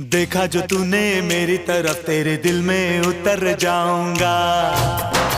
देखा जो तूने मेरी तरफ़ तेरे दिल में उतर जाऊँगा।